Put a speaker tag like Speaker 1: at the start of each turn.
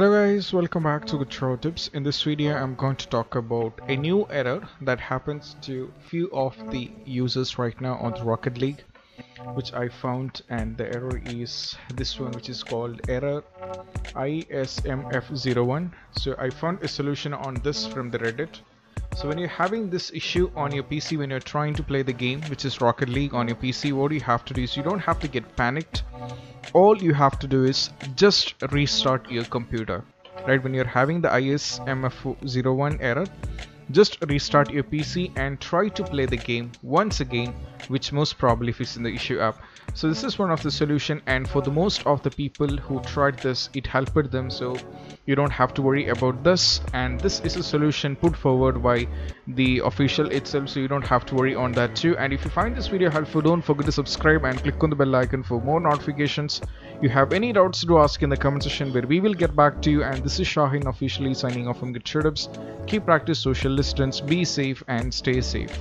Speaker 1: Hello guys, welcome back to Good Tips. In this video, I'm going to talk about a new error that happens to few of the users right now on the Rocket League, which I found, and the error is this one, which is called error ISMF01. So I found a solution on this from the Reddit. So when you're having this issue on your PC when you're trying to play the game, which is Rocket League on your PC, what you have to do is you don't have to get panicked. All you have to do is just restart your computer. Right when you're having the ISMF01 error just restart your PC and try to play the game once again which most probably in the issue app so this is one of the solution and for the most of the people who tried this it helped them. So you don't have to worry about this. And this is a solution put forward by the official itself so you don't have to worry on that too. And if you find this video helpful don't forget to subscribe and click on the bell icon for more notifications you have any doubts to ask in the comment section where we will get back to you and this is Shahin officially signing off from Tips. keep practice social distance be safe and stay safe